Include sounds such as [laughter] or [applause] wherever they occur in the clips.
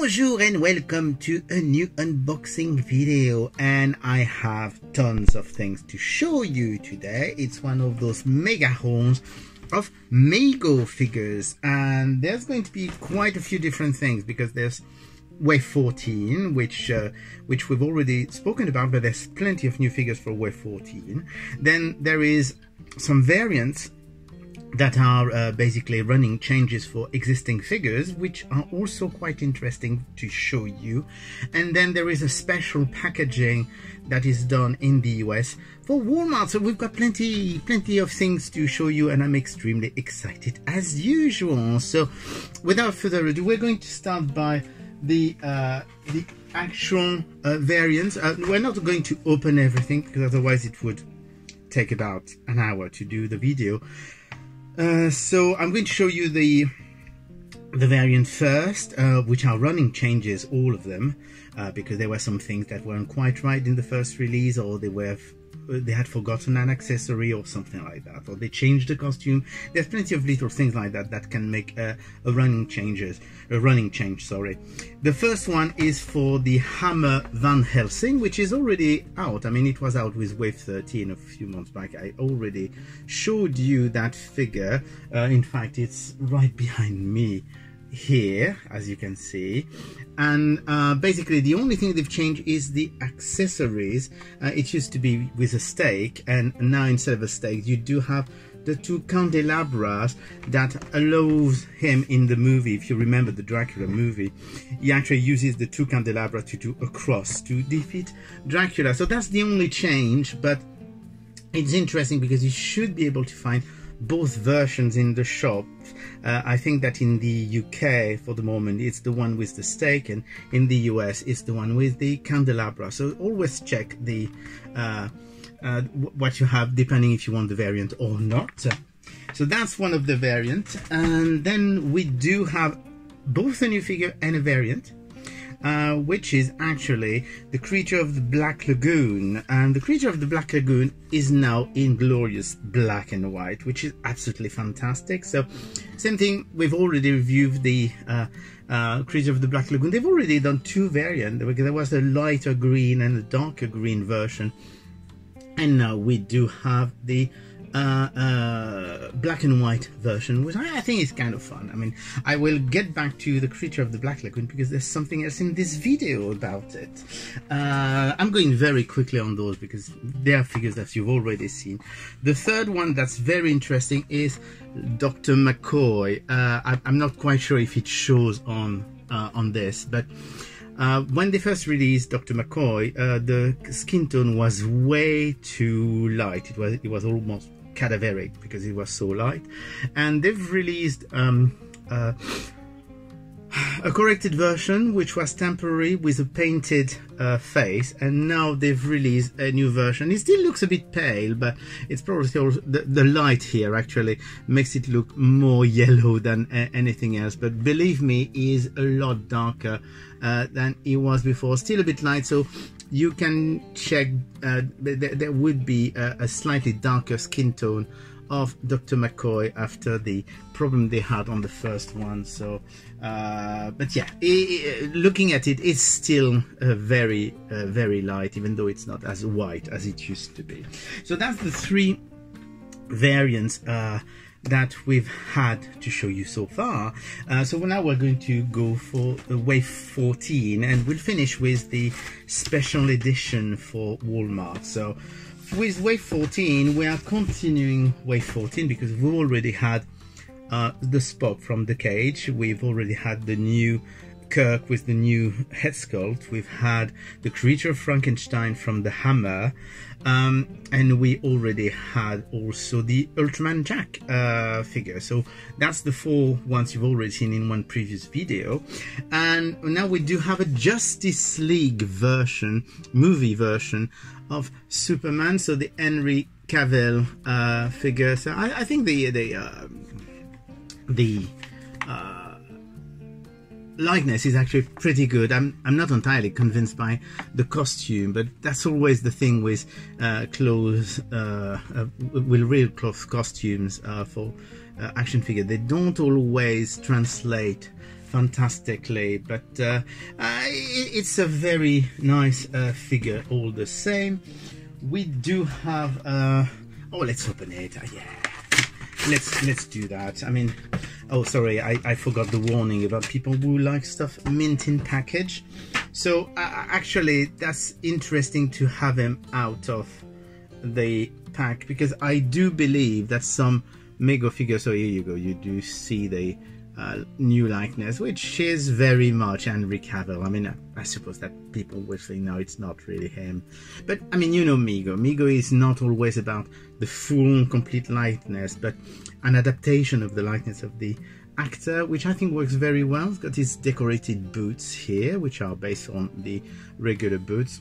Bonjour and welcome to a new unboxing video and I have tons of things to show you today. It's one of those mega hauls of Mego figures and there's going to be quite a few different things because there's Wave 14 which uh, which we've already spoken about but there's plenty of new figures for Wave 14. Then there is some variants that are uh, basically running changes for existing figures which are also quite interesting to show you. And then there is a special packaging that is done in the US for Walmart. So we've got plenty plenty of things to show you and I'm extremely excited as usual. So without further ado we're going to start by the uh, the actual uh, variants. Uh, we're not going to open everything because otherwise it would take about an hour to do the video uh, so I'm going to show you the the variant first, uh, which are running changes, all of them, uh, because there were some things that weren't quite right in the first release, or they were they had forgotten an accessory or something like that, or they changed the costume. There's plenty of little things like that that can make a, a running changes, a running change. Sorry. The first one is for the Hammer Van Helsing, which is already out. I mean, it was out with Wave 13 a few months back. I already showed you that figure. Uh, in fact, it's right behind me here as you can see. And uh, basically the only thing they've changed is the accessories. Uh, it used to be with a stake and now instead of a stake you do have the two candelabras that allows him in the movie if you remember the Dracula movie he actually uses the two candelabra to do a cross to defeat Dracula. So that's the only change but it's interesting because you should be able to find both versions in the shop. Uh, I think that in the UK for the moment it's the one with the stake and in the US it's the one with the candelabra. So always check the uh, uh, what you have depending if you want the variant or not. So that's one of the variant and then we do have both a new figure and a variant uh, which is actually the creature of the Black Lagoon. And the creature of the Black Lagoon is now in glorious black and white, which is absolutely fantastic. So, same thing, we've already reviewed the uh, uh, creature of the Black Lagoon. They've already done two variants, because there was a lighter green and a darker green version. And now we do have the uh, uh, black and white version, which I, I, think is kind of fun. I mean, I will get back to the creature of the Black Lagoon because there's something else in this video about it. Uh, I'm going very quickly on those because they are figures that you've already seen. The third one that's very interesting is Dr. McCoy. Uh, I, am not quite sure if it shows on uh, on this, but uh, when they first released Dr. McCoy, uh, the skin tone was way too light. It was it was almost cadaveric because it was so light. And they've released um, uh, a corrected version which was temporary with a painted uh, face. And now they've released a new version. It still looks a bit pale but it's probably the, the light here actually makes it look more [laughs] yellow than anything else. But believe me is a lot darker uh, than it was before. Still a bit light so you can check uh, there, there, would be a, a, slightly darker skin tone of Dr. McCoy after the problem they had on the first one so uh, but yeah it, it, looking at it it's still uh, very uh, very light even though it's not as white as it used to be so that's the three variants uh, that we've had to show you so far. Uh, so now we're going to go for wave 14 and we'll finish with the special edition for Walmart. So with wave 14, we are continuing wave 14 because we've already had uh, the Spock from the cage. We've already had the new Kirk with the new head sculpt. We've had the creature of Frankenstein from the Hammer. Um, and we already had also the Ultraman Jack uh, figure. So that's the four ones you've already seen in one previous video. And now we do have a Justice League version, movie version of Superman. So the Henry Cavill uh, figure. So I, I, think the the uh, the uh, likeness is actually pretty good. I'm I'm not entirely convinced by the costume, but that's always the thing with uh, clothes, uh, uh, with real cloth costumes uh, for uh, action figure. They don't always translate fantastically but uh, it's a very nice figure all the same we do have oh let's open it yeah let's let's do that i mean oh sorry I, I forgot the warning about people who like stuff mint in package. So uh, actually that's interesting to have him out of the pack because i do believe that some Mego figures so here you go you do see the uh, new likeness, which is very much Henry Cavill. I mean, I, I, suppose that people will say, no, it's not really him. But, I mean, you know Mego. Migo is not always about the full, complete likeness, but an adaptation of the likeness of the actor, which I think works very well. He's got his decorated boots here, which are based on the regular boots,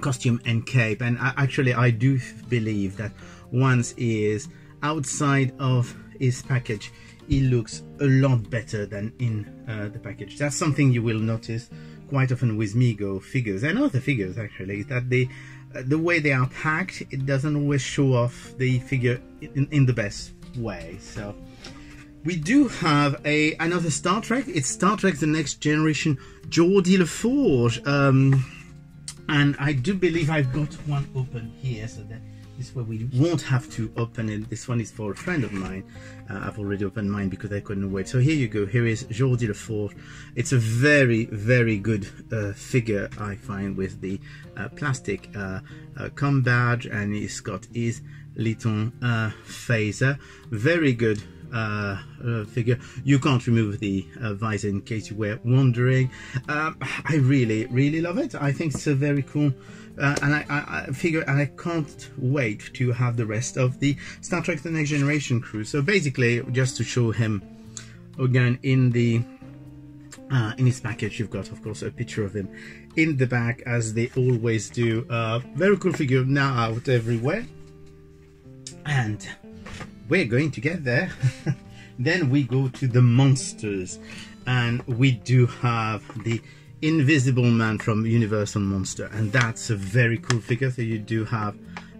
costume and cape. And I, actually, I do believe that once he is outside of his package, it looks a lot better than in uh, the package. That's something you will notice quite often with Mego figures and other figures actually, that they, uh, the way they are packed, it doesn't always show off the figure in, in the best way. So we do have a another Star Trek. It's Star Trek: The Next Generation, Geordi LaForge, um, and I do believe I've got one open here, so that this way we won't have to open it. This one is for a friend of mine. Uh, I've already opened mine because I couldn't wait. So here you go. Here is Geordi LaForge. It's a very, very good uh, figure, I find, with the uh, plastic uh, uh, com badge and he's got his little uh, phaser. Very good uh, uh, figure. You can't remove the uh, visor in case you were wondering. Um, I really, really love it. I think it's a very cool uh, and I, I, I, figure and I can't wait to have the rest of the Star Trek The Next Generation crew. So basically, just to show him again in the uh, in his package, you've got, of course, a picture of him in the back, as they always do. Uh, very cool figure now out everywhere. And we're going to get there. [laughs] then we go to the monsters. And we do have the Invisible Man from Universal Monster, and that's a very cool figure. So you do have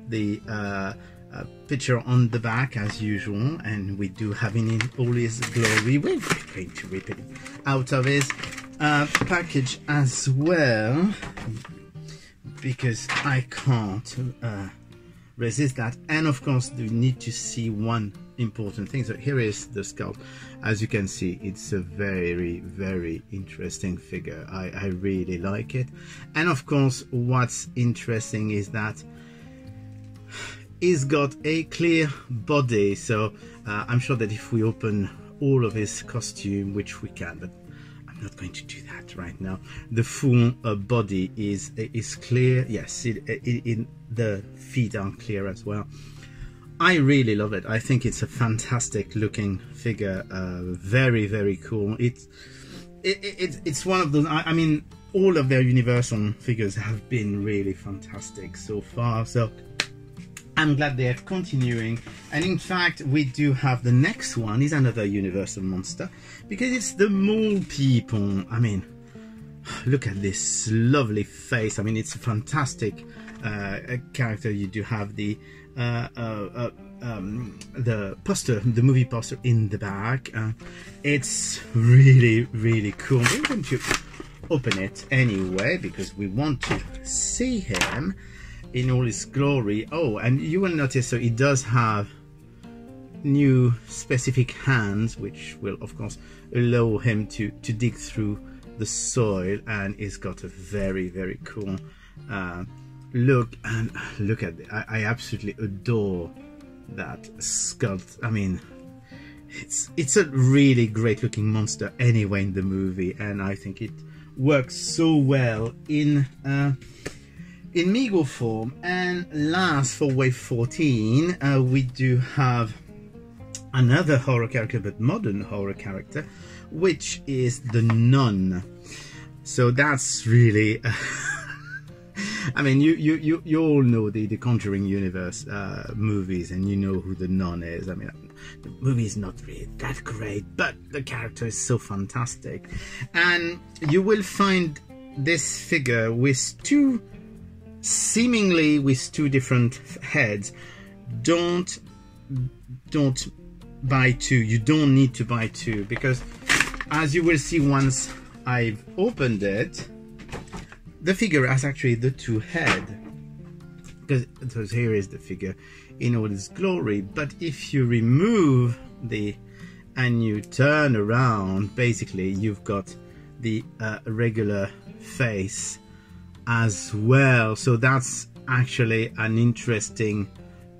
the uh, uh, picture on the back as usual, and we do have in all his glory. We're going to rip it out of his uh, package as well, because I can't uh, resist that. And of course, you need to see one important thing. So here is the skull. As you can see, it's a very, very interesting figure. I, I really like it. And of course, what's interesting is that he's got a clear body. So uh, I'm sure that if we open all of his costume, which we can, but I'm not going to do that right now. The full uh, body is is clear. Yes, it, it, it, the feet are clear as well. I really love it. I think it's a fantastic looking figure. Uh, very, very cool. It's it, it, it's one of those. I, I, mean, all of their Universal figures have been really fantastic so far. So I'm glad they are continuing. And in fact, we do have the next one is another Universal monster because it's the Mole People. I mean, look at this lovely face. I mean, it's fantastic character. You do have the uh, uh, uh, um, the poster, the movie poster in the back. it's really, really cool. We're going to open it anyway because we want to see him in all his glory. Oh, and you will notice, so he does have new specific hands, which will, of course, allow him to, to dig through the soil, and he's got a very, very cool uh, look and look at it. I, I absolutely adore that sculpt. I mean, it's it's a really great looking monster anyway in the movie, and I think it works so well in uh, in Mego form. And last for wave 14, uh, we do have another horror character, but modern horror character, which is the Nun. So that's really. Uh, [laughs] [laughs] I mean, you, you, you, you all know the, the Conjuring universe uh, movies, and you know who the nun is. I mean, the movie is not really that great, but the character is so fantastic. And you will find this figure with two, seemingly with two different heads. Don't, don't buy two. You don't need to buy two because as you will see once I've opened it, the figure has actually the two head. Because here is the figure in all its glory. But if you remove the and you turn around, basically you've got the uh, regular face as well. So that's actually an interesting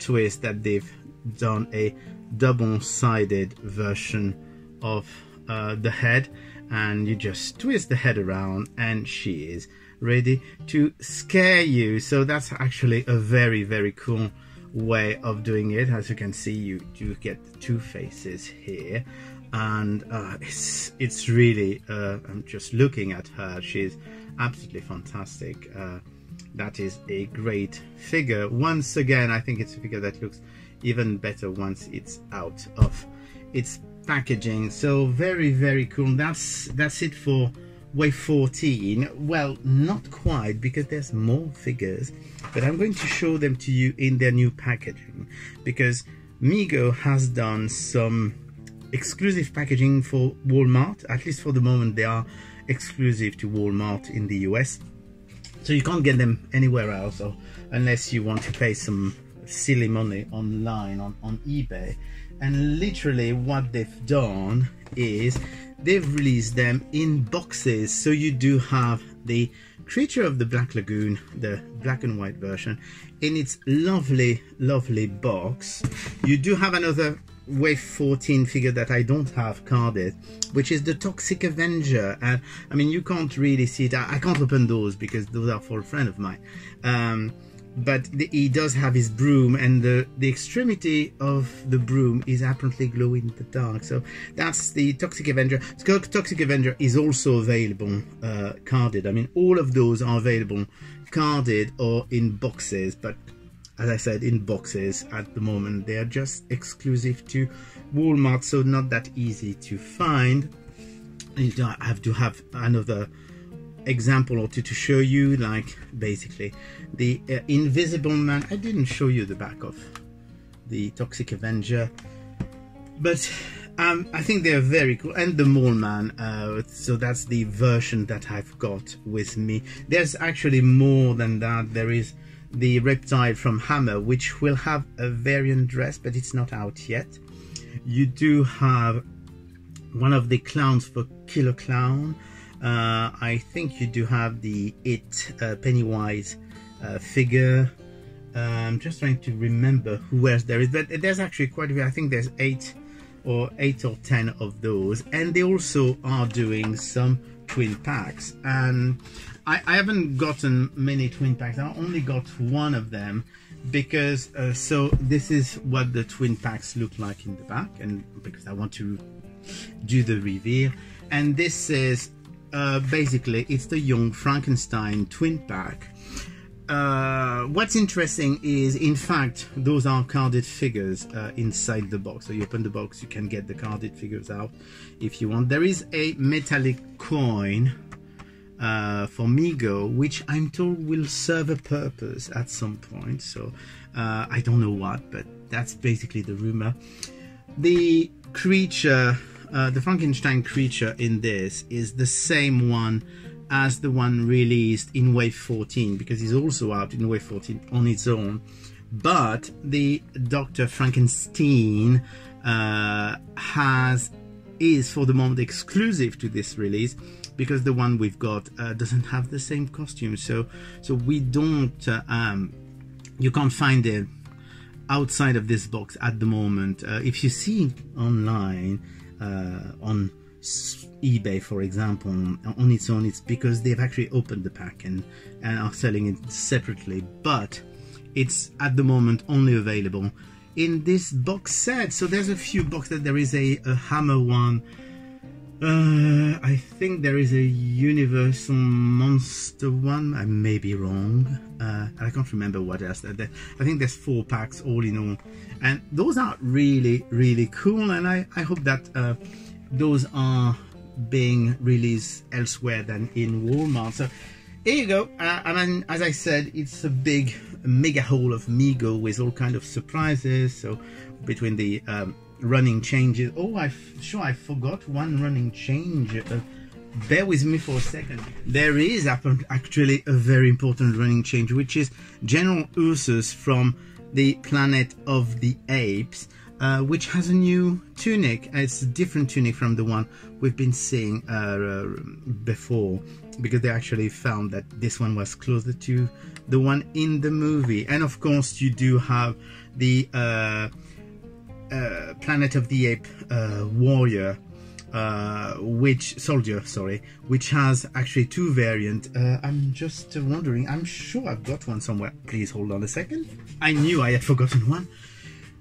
twist that they've done a double-sided version of uh, the head and you just twist the head around and she is ready to scare you. So that's actually a very very cool way of doing it. As you can see you do get two faces here. And uh, it's it's really uh, I'm just looking at her. She's absolutely fantastic. Uh, that is a great figure. Once again I think it's a figure that looks even better once it's out of its packaging. So very very cool. That's that's it for wave 14 well not quite because there's more figures but I'm going to show them to you in their new packaging because Mego has done some exclusive packaging for Walmart. At least for the moment they are exclusive to Walmart in the US so you can't get them anywhere else or unless you want to pay some silly money online on, on eBay. And literally what they've done is they've released them in boxes. So you do have the creature of the black lagoon the black and white version in its lovely lovely box. You do have another wave 14 figure that I don't have carded which is the Toxic Avenger. And I mean you can't really see it. I, I can't open those because those are for a friend of mine. Um, but the, he does have his broom and the, the extremity of the broom is apparently glowing in the dark. So that's the Toxic Avenger. Toxic Avenger is also available uh, carded. I mean all of those are available carded or in boxes but as I said in boxes at the moment. They are just exclusive to Walmart so not that easy to find. You have to have another example or two to show you like basically the uh, invisible man I didn't show you the back of the Toxic Avenger but um, I think they're very cool and the Mole Man uh, so that's the version that I've got with me there's actually more than that there is the Reptile from Hammer, which will have a variant dress, but it's not out yet. You do have one of the clowns for Killer Clown. Uh, I think you do have the It uh, Pennywise uh, figure. Uh, I'm just trying to remember who else there is, but there's actually quite a few. I think there's eight or eight or ten of those, and they also are doing some twin packs. And I, I haven't gotten many twin packs. I only got one of them because uh, so this is what the twin packs look like in the back and because I want to do the reveal and this is uh, basically it's the Young Frankenstein twin pack uh, what's interesting is in fact those are carded figures uh, inside the box so you open the box you can get the carded figures out if you want there is a metallic coin uh, for Mego, which I'm told will serve a purpose at some point. So uh, I don't know what, but that's basically the rumor. The creature, uh, the Frankenstein creature in this is the same one as the one released in Wave 14 because he's also out in Wave 14 on its own. But the Dr. Frankenstein uh, has is for the moment exclusive to this release because the one we've got uh, doesn't have the same costume so so we don't uh, um, you can't find it outside of this box at the moment uh, if you see online Uh, on eBay for example on its own it's because they've actually opened the pack and, and are selling it separately. But it's at the moment only available in this box set. So there's a few boxes. That there is a, a hammer one uh, I think there is a Universal Monster one. I may be wrong. Uh, I can't remember what else. I think there's four packs all in all, and those are really really cool. And I I hope that uh, those are being released elsewhere than in Walmart. So here you go. Uh, I mean, as I said, it's a big mega haul of Mego with all kind of surprises. So between the um, running changes, oh, I'm sure I forgot one running change. Uh, bear with me for a second. There is actually a very important running change, which is General Ursus from the Planet of the Apes. Uh, which has a new tunic. It's a different tunic from the one we've been seeing uh, uh, before because they actually found that this one was closer to the one in the movie. And of course, you do have the uh, Planet of the Ape uh, warrior uh, which soldier sorry which has actually two variant. Uh, I'm just wondering I'm sure I've got one somewhere. Please hold on a second. I knew I had forgotten one.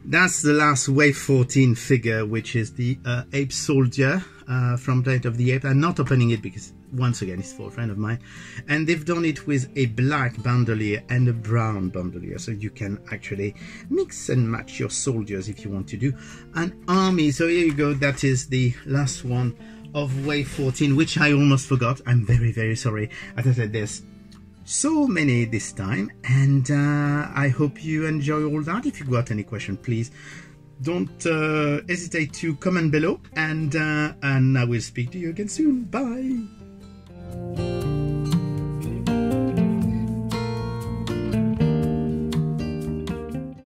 That's the last wave 14 figure which is the uh, ape soldier uh, from Planet of the Ape. I'm not opening it because once again it's for a friend of mine. And they've done it with a black bandolier and a brown bandolier. So you can actually mix and match your soldiers if you want to do an army. So here you go. That is the last one of wave 14 which I almost forgot. I'm very very sorry. As I said there's so many this time. And uh, I hope you enjoy all that. If you got any question please don't uh, hesitate to comment below. And uh, and I will speak to you again soon. Bye